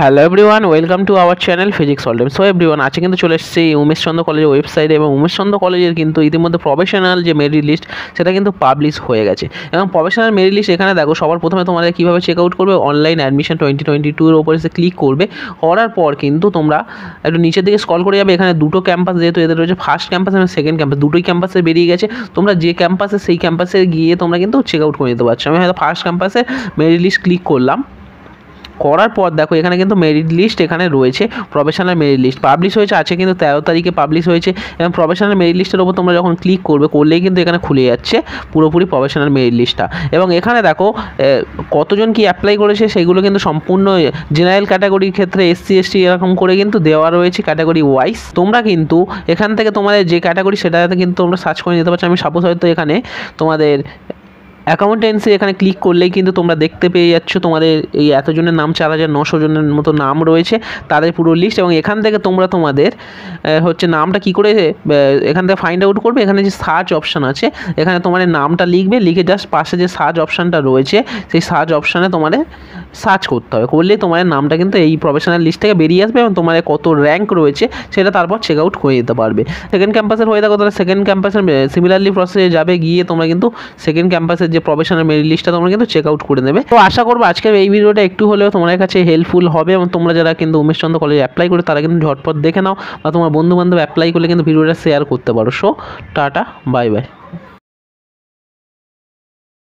Hello everyone welcome to our channel physics অলডেম so everyone আজকে কিন্তু চলে এসেছি উমেশ চন্দ্র কলেজের ওয়েবসাইটে এবং উমেশ চন্দ্র কলেজের কিন্তু ইতিমধ্যে প্রফেশনাল যে মেরিট লিস্ট সেটা কিন্তু পাবলিশ হয়ে গেছে। এবং প্রফেশনাল মেরিট লিস্ট এখানে দেখো, সবার প্রথমে তোমাদের কীভাবে চেক আউট করবে অনলাইন অ্যাডমিশন টোয়েন্টি টোয়েন্টি টুর ওপরে সে ক্লিক করবে। করার পর কিন্তু তোমরা একটু নিচের দিকে স্কল করে যাবে, এখানে দুটো ক্যাম্পাস যেহেতু এদের রয়েছে ফার্স্ট ক্যাম্পাস এবং সেকেন্ড ক্যাম্পাস দুটোই ক্যাম্পাসে বেরিয়ে গেছে। তোমরা যে ক্যাম্পাসে সেই ক্যাম্পাসে গিয়ে তোমরা কিন্তু চেক আউট করে নিতে পারছ। আমি হয়তো ফার্স্ট ক্যাম্পাসে মেরিট লিস্ট ক্লিক করলাম। করার পর দেখো, এখানে কিন্তু মেরিট লিস্ট এখানে রয়েছে প্রফেশনাল মেরিট লিস্ট পাবলিশ হয়েছে, আছে কিন্তু তেরো তারিখে পাবলিশ হয়েছে। এবং প্রফেশনাল মেরিট লিস্টের ওপর তোমরা যখন ক্লিক করবে, করলেই কিন্তু এখানে খুলে যাচ্ছে পুরোপুরি প্রফেশনাল মেরিট লিস্টটা এবং এখানে দেখো কতজন কি অ্যাপ্লাই করেছে সেগুলো কিন্তু সম্পূর্ণ জেনারেল ক্যাটাগরির ক্ষেত্রে এসসি এসটি এরকম করে কিন্তু দেওয়া রয়েছে ক্যাটাগরি ওয়াইজ তোমরা কিন্তু এখান থেকে তোমাদের যে ক্যাটাগরি সেটাতে কিন্তু তোমরা সার্চ করে নিতে পারছ। আমি সাপোজ হয়তো এখানে তোমাদের অ্যাকাউন্টেন্সি এখানে ক্লিক করলেই কিন্তু তোমরা দেখতে পেয়ে যাচ্ছ তোমাদের এই এতজনের নাম, চার হাজার নশো জনের মতো নাম রয়েছে, তাদের পুরো লিস্ট এবং এখান থেকে তোমরা তোমাদের হচ্ছে নামটা কি করে এখান থেকে ফাইন্ড আউট করবে, এখানে যে সার্চ অপশান আছে, এখানে তোমাদের নামটা লিখবে, লিখে জাস্ট পাশে যে সার্চ অপশানটা রয়েছে, সেই সার্চ অপশানে তোমাদের সার্চ করতে হবে। করলেই তোমাদের নামটা কিন্তু এই প্রফেশনাল লিস্ট থেকে বেরিয়ে আসবে এবং তোমার কত র্যাঙ্ক রয়েছে সেটা তারপর চেক আউট করে দিতে পারবে। সেকেন্ড ক্যাম্পাসের হয়ে থাকো, তাহলে সেকেন্ড ক্যাম্পাসের সিমিলারলি প্রসেসে যাবে, গিয়ে তোমরা কিন্তু সেকেন্ড ক্যাম্পাসের যে প্রফেশনাল মেরিট লিস্টটা তোমরা কিন্তু চেক আউট করে নেবে। তো আশা করব আজকের এই ভিডিওটা একটু হলেও তোমাদের কাছে হেল্পফুল হবে এবং তোমরা যারা কিন্তু উমেশ চন্দ্র কলেজে অ্যাপ্লাই করে তারা কিন্তু ঝটপট দেখে নাও বা তোমার বন্ধু বান্ধব অ্যাপ্লাই করলে কিন্তু ভিডিওটা শেয়ার করতে পারো। So tata bye bye